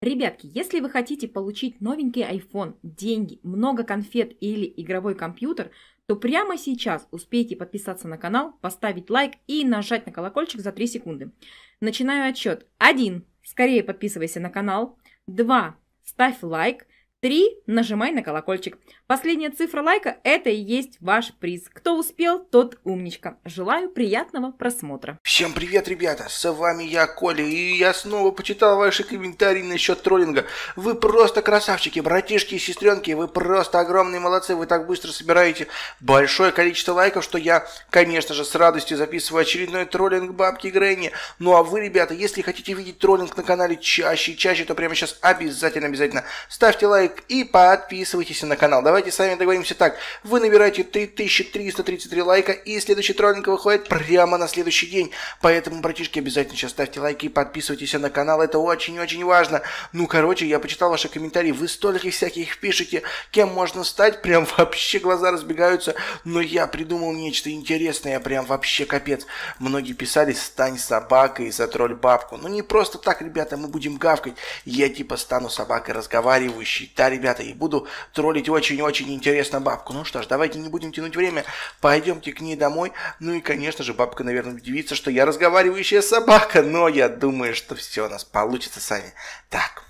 Ребятки, если вы хотите получить новенький iPhone, деньги, много конфет или игровой компьютер, то прямо сейчас успейте подписаться на канал, поставить лайк и нажать на колокольчик за 3 секунды. Начинаю отсчет. 1. Скорее подписывайся на канал. 2. Ставь лайк. 3. Нажимай на колокольчик. Последняя цифра лайка – это и есть ваш приз. Кто успел, тот умничка. Желаю приятного просмотра. Всем привет, ребята! С вами я, Коля, и я снова почитал ваши комментарии насчет троллинга. Вы просто красавчики, братишки и сестренки, вы просто огромные молодцы, вы так быстро собираете большое количество лайков, что я, конечно же, с радостью записываю очередной троллинг бабки Гренни. Ну а вы, ребята, если хотите видеть троллинг на канале чаще и чаще, то прямо сейчас обязательно-обязательно ставьте лайк лайк и подписывайтесь на канал. Давайте с вами договоримся так. Вы набираете 3333 лайка и следующий троллинг выходит прямо на следующий день. Поэтому, братишки, обязательно сейчас ставьте лайки и подписывайтесь на канал. Это очень-очень важно. Ну, короче, я почитал ваши комментарии. Вы столько всяких пишете, кем можно стать. Прям вообще глаза разбегаются. Но я придумал нечто интересное. Прям вообще капец. Многие писали, стань собакой за тролль бабку. Ну, не просто так, ребята, мы будем гавкать. Я типа стану собакой разговаривающей да, ребята, и буду троллить очень-очень интересно бабку. Ну что ж, давайте не будем тянуть время, пойдемте к ней домой. Ну и, конечно же, бабка, наверное, удивится, что я разговаривающая собака, но я думаю, что все у нас получится сами. Так.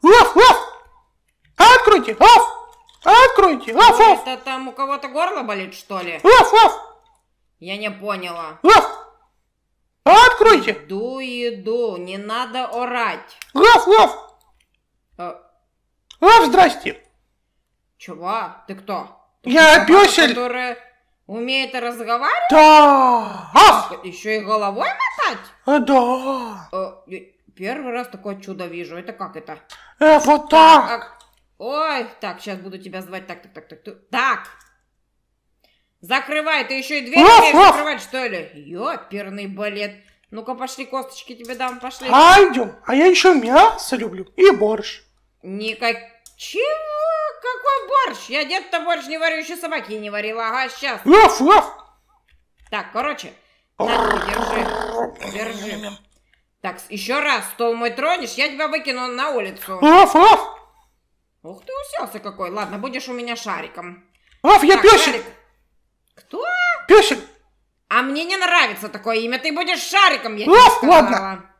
Уф, уф! Откройте, уф! Откройте, уф, уф! Это там у кого-то горло болит, что ли? Уф, уф! Я не поняла. Уф! Откройте! Иду, иду, не надо орать. Уф, уф! А, А, здрасте! чувак, ты кто? Ты Я собака, пёсель. которая умеет разговаривать? Да! Аф! Еще и головой мотать? А, Да! Э, Первый раз такое чудо вижу. Это как это? Э, вот так! Так, Ой, так, сейчас буду тебя звать. Так, так, так, так. так. Так! Закрывай, ты еще и дверь Уф, умеешь уф. закрывать, что ли? Ёперный балет. Ну-ка, пошли, косточки тебе дам, пошли. Пойдем, а я еще мясо люблю и борщ. Никак... Чего? Какой борщ? Я дед-то борщ не варю, еще собаки не варила. Ага, сейчас. Аф, аф! Так, короче. На, держи. Держи. Так, еще раз стол мой тронешь, я тебя выкину на улицу. Аф, аф! Ух ты, уселся какой. Ладно, будешь у меня шариком. Аф, я Так! Шарик. Кто? Песик! А мне не нравится такое имя. Ты будешь шариком, я Ну, тебе сказала. ладно.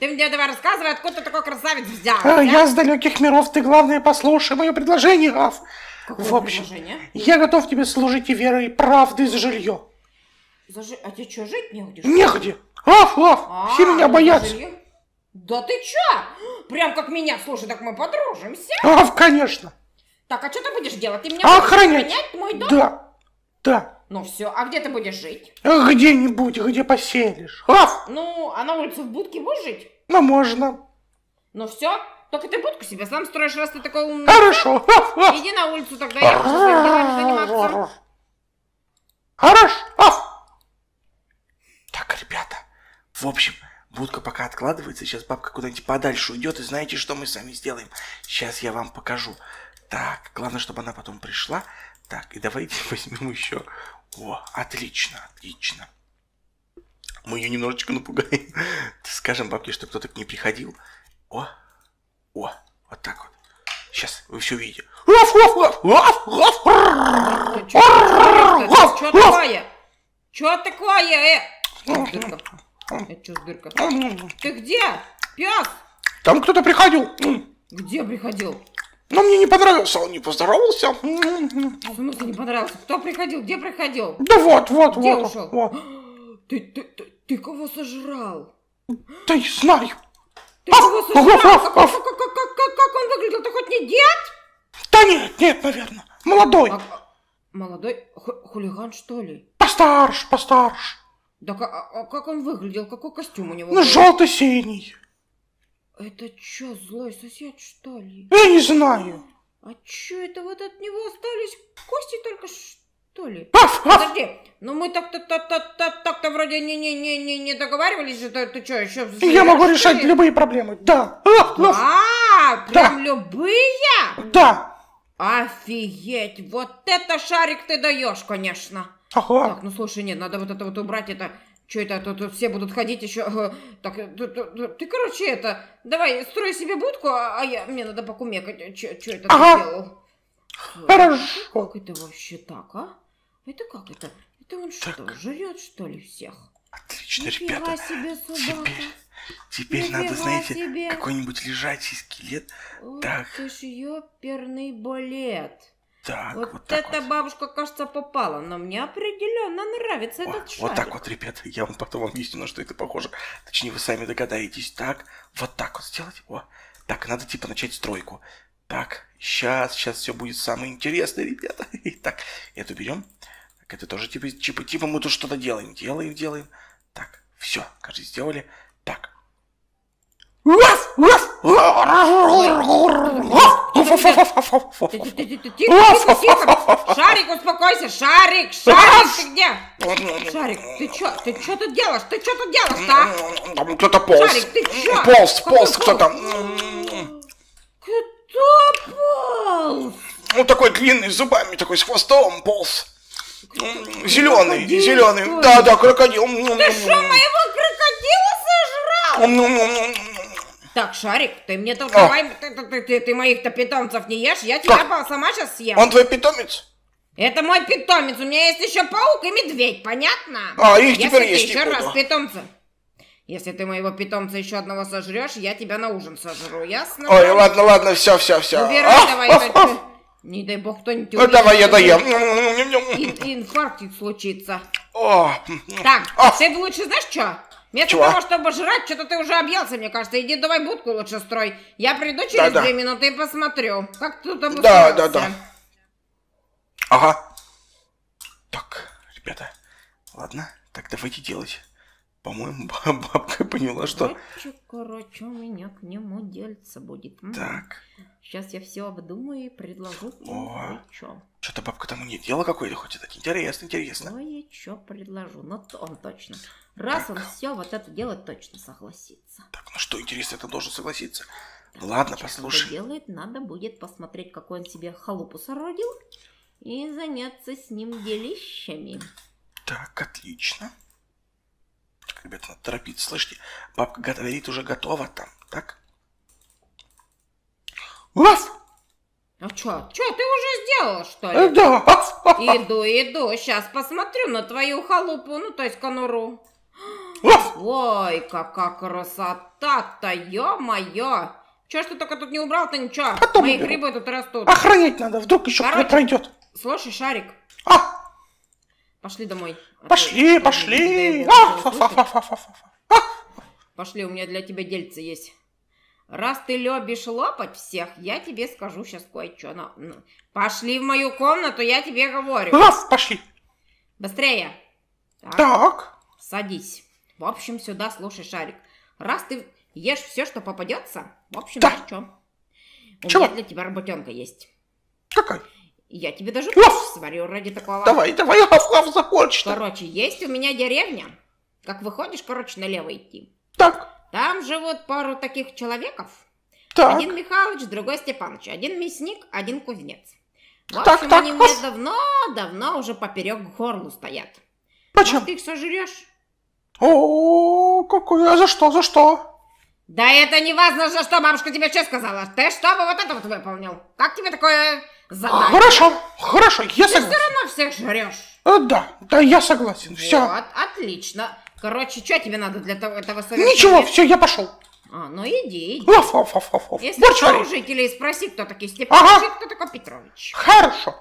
Ты мне давай рассказывай, откуда ты такой красавец взял. А, я с далеких миров, ты главное послушай мое предложение, Аф. Какое В общем, предложение? я готов тебе служить и верой, и правдой за жилье. Зажи- А тебе что, жить негде? что? Негде. Аф, аф, А, все меня боятся. Да ты чё? Прям как меня. Слушай, так мы подружимся. Аф, конечно. Так, а что ты будешь делать? Ты меня А будешь охранять? охранять мой дом? Да, да. Ну все, а где ты будешь жить? Где-нибудь, где поселишь. Аф, Ну, а на улице в будке будешь жить? ну можно. Ну все, только ты будку себе сам строишь, раз ты такой умный. Хорошо. Аф, аф. Иди на улицу тогда, я буду своими делами заниматься. Хорош, аф. Так, ребята, в общем, будка пока откладывается, сейчас бабка куда-нибудь подальше уйдет, и знаете, что мы с вами сделаем? Сейчас я вам покажу. Так, главное, чтобы она потом пришла. Так, и давайте возьмем еще. О, отлично, отлично. Мы ее немножечко напугаем. Скажем бабке, что кто-то к ней приходил. О, о, вот так вот. Сейчас вы все чё, чё такое? Чё такое, э? О, дырка. Это чё за дырка? Ты где? Пес? Там кто-то приходил. Где приходил? Но мне не понравился, он не поздоровался. В смысле не понравился? Кто приходил? Где приходил? Да вот, вот, Где вот. ушел? вот. Ты, ты, ты, ты кого сожрал? Да не знаю. Ты кого Аф, сожрал? Как, аф, как, как, как, как, как он выглядел? Ты хоть не дед? Да нет, нет, наверное. Молодой. А- а- молодой ху- хулиган, что ли? Постарше, постарше. Да а, а как он выглядел? Какой костюм у него Ну, желто-синий. Это чё, злой сосед, что ли? Я не знаю. А чё это вот от него остались кости только что ли? Аф, аф. Подожди, ну мы так-то так-то так-то вроде не не не не не договаривались же, ты, чё, еще Я могу решать любые проблемы. Да. Аф, аф. А, прям любые? Да. Офигеть, вот это шарик ты даешь, конечно. Ага. Так, ну слушай, нет, надо вот это вот убрать, это Что это тут, тут все будут ходить еще? э, Так, э, ты, ты- ты, короче, это, давай, строй себе будку, а а я, мне надо покумекать, что это Ага. ты делал? Хорошо. Как это вообще так, а? Это как это? Это он что, Так. жрет, что ли, всех? Отлично, Нифига ребята. себе собака. Теперь, теперь Нифига надо, знаете, себе. какой-нибудь лежачий скелет. Ух Так. ты ж ёперный балет. Так, вот вот, так эта вот. бабушка, кажется, попала, но мне определенно нравится О, этот шарик. вот так вот, ребята, я вам потом объясню, на что это похоже. Точнее, вы сами догадаетесь. Так, вот так вот сделать. О, так, надо типа начать стройку. Так, сейчас, сейчас все будет самое интересное, ребята. Так, эту берем. Так, это тоже типа, типа, типа мы тут что-то делаем. Делаем, делаем. Так, все, кажется, сделали. Так. Ты- ты- ты- ты- ты- Тихо, тихо, тихо. Шарик, успокойся. Шарик, Шарик, ты где? Шарик, ты чё, ты чё тут делаешь? Ты чё тут делаешь-то, а? Там кто-то полз. Шарик, ты чё? Полз, полз кто-то. Кто полз? Ну, такой длинный, с зубами, такой с хвостом полз. Зеленый, зеленый. Да, да, крокодил. Ты что, моего крокодила сожрал? Так, Шарик, ты мне тут давай, ты, ты- ты- ты- моих-то питомцев не ешь, я тебя Как? сама сейчас съем. Он твой питомец? Это мой питомец, у меня есть еще паук и медведь, понятно? А, их Если теперь есть еще не раз буду. питомца. Если ты моего питомца еще одного сожрешь, я тебя на ужин сожру, ясно? Ой, ладно, ладно, все, все, все. Убирай давай это. Не дай бог кто-нибудь Ну, давай я доем. Ин- Инфаркт случится. О, Так, А. ты лучше знаешь что? Вместо Чего? того, чтобы жрать, что-то ты уже объелся, мне кажется. Иди давай будку лучше строй. Я приду через Да-да. две минуты и посмотрю, как ты тут Да, обустроился. да, да. Ага. Так, ребята, ладно, так давайте делать. По-моему, ба- бабка поняла, что... Короче, короче, у меня к нему дельце будет. Так, Сейчас я все обдумаю и предложу О. кое-что. что-то бабка тому нет. Дело какое-то хоть это интересно, интересно. Кое-что предложу. Но то он точно. Раз он Так. все вот это делать, точно согласится. Так, ну что интересно, это должен согласиться. Ладно, Сейчас он послушай. делает, надо будет посмотреть, какой он себе халупу соорудил. И заняться с ним делищами. Так, отлично. Ребята, надо торопиться. Слышите, бабка говорит, уже готова там, так? Уф! А чё? Чё, ты уже сделала, что ли? Да. Иду, иду. Сейчас посмотрю на твою халупу, ну, то есть конуру. Уф! Ой, какая красота-то, ё-моё! Чё ж ты только тут не убрал-то ничего? Потом Мои уберу. грибы тут растут. Охранять надо, вдруг еще Короче. пройдет. Слушай, Шарик, А, пошли домой. Пошли, пошли. А, фа-фа-фа-фа-фа. Пошли, у меня для тебя дельце есть. Раз ты любишь лопать всех, я тебе скажу сейчас кое-что. Ну, Пошли в мою комнату, я тебе говорю. Уф, пошли. Быстрее. Так, Так. садись. В общем, сюда слушай, Шарик. Раз ты ешь все, что попадется, в общем, Да. знаешь что? У Чего? меня для тебя работенка есть. Какой? Я тебе даже борщ сварю ради такого. Давай, давай, аф-аф, закончи. Короче, есть у меня деревня. Как выходишь, короче, налево идти. Так, Там живут пару таких человеков. так. Один Михалыч, другой Степаныч. Один мясник, один кузнец. В Так, общем, так, они мне ас- давно-давно уже поперек горлу стоят. Почему? Может, ты их сожрешь? О, какой, а за что, за что? Да это не важно, за что бабушка тебе что сказала. Ты чтобы вот это вот выполнил. Как тебе такое задание? Хорошо, хорошо, я Ты все согласен. равно всех жрешь. Э, Да, да, я согласен, все. Вот, отлично. Короче, что тебе надо для того, этого совершения? Ничего, все, я пошел. А, ну иди, иди. Аф, аф, аф, аф, аф. Если Борщ что, у жителей спроси, кто такие Степаныч Ага. кто такой Петрович. Хорошо.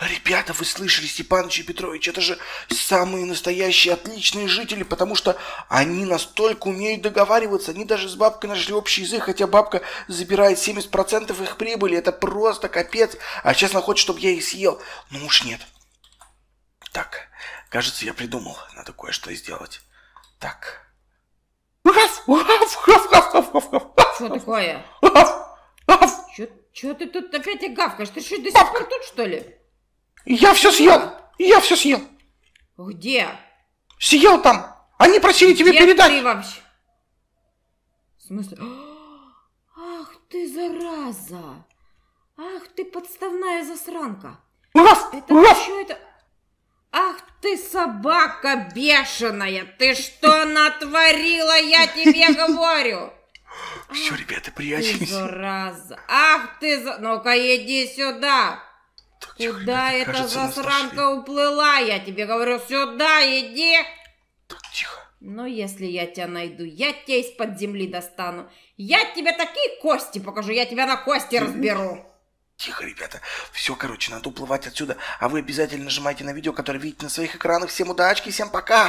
Ребята, вы слышали, Степаныч и Петрович, это же самые настоящие отличные жители, потому что они настолько умеют договариваться, они даже с бабкой нашли общий язык, хотя бабка забирает 70% их прибыли, это просто капец, а сейчас она хочет, чтобы я их съел. Ну уж нет. Так, кажется, я придумал, надо кое-что сделать. Так. Что такое? Че ты тут опять и гавкаешь? Ты что, до сих пор тут, что ли? Я все съел, я все съел. Где? Съел там. Они просили тебе Где передать. ты вообще? В смысле? Ах ты, зараза! Ах ты, подставная засранка! Уф, Это уф. что это? Ах ты собака бешеная! Ты что натворила, я тебе говорю? Все, ребята, прячемся. зараза! Ах ты за... Ну-ка, иди сюда! Куда эта кажется, засранка уплыла? Я тебе говорю, сюда иди! Так, тихо. Но если я тебя найду, я тебя из-под земли достану. Я тебе такие кости покажу, я тебя на кости разберу. Тихо, ребята. Все, короче, надо уплывать отсюда. А вы обязательно нажимайте на видео, которое видите на своих экранах. Всем удачки, всем пока.